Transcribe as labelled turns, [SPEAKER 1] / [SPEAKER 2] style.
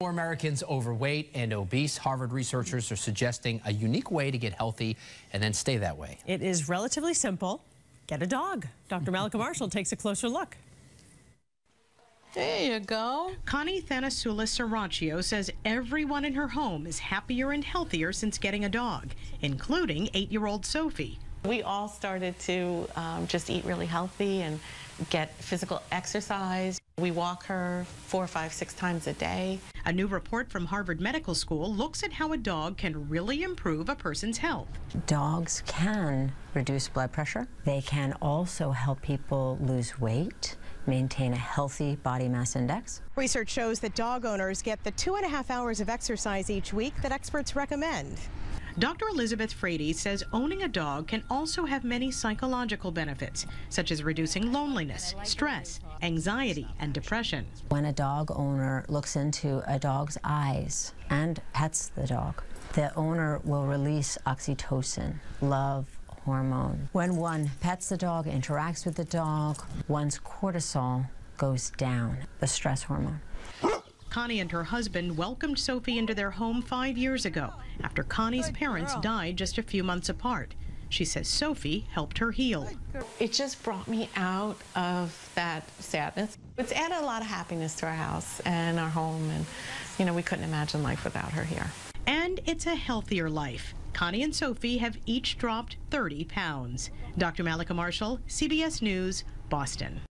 [SPEAKER 1] More Americans overweight and obese. Harvard researchers are suggesting a unique way to get healthy and then stay that way.
[SPEAKER 2] It is relatively simple. Get a dog. Dr. Mallika Marshall takes a closer look.
[SPEAKER 3] There you go.
[SPEAKER 4] Connie Thanasula Saraccio says everyone in her home is happier and healthier since getting a dog, including eight-year-old Sophie.
[SPEAKER 3] We all started to um, just eat really healthy and get physical exercise. We walk her four, five, six times a day.
[SPEAKER 4] A new report from Harvard Medical School looks at how a dog can really improve a person's health.
[SPEAKER 5] Dogs can reduce blood pressure. They can also help people lose weight maintain a healthy body mass index.
[SPEAKER 6] Research shows that dog owners get the two and a half hours of exercise each week that experts recommend.
[SPEAKER 4] Dr. Elizabeth Frates says owning a dog can also have many psychological benefits, such as reducing loneliness, stress, anxiety, and depression.
[SPEAKER 5] When a dog owner looks into a dog's eyes and pets the dog, the owner will release oxytocin, love, hormone. When one pets the dog, interacts with the dog, one's cortisol goes down, the stress hormone.
[SPEAKER 4] Connie and her husband welcomed Sophie into their home five years ago after Connie's parents died just a few months apart. She says Sophie helped her heal.
[SPEAKER 3] It just brought me out of that sadness. It's added a lot of happiness to our house and our home, and you know, we couldn't imagine life without her here.
[SPEAKER 4] And it's a healthier life. Connie and Sophie have each dropped 30 pounds. Dr. Mallika Marshall, CBS News, Boston.